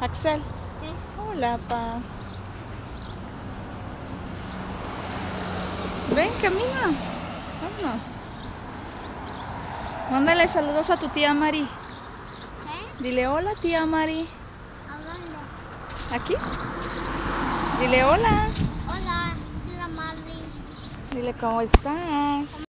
Axel. Hola, pa. Ven, camina. Vámonos. Mándale saludos a tu tía Mari. ¿Qué? Dile hola, tía Mari. Hablando. ¿Aquí? Dile hola. Hola, soy la. Dile cómo estás.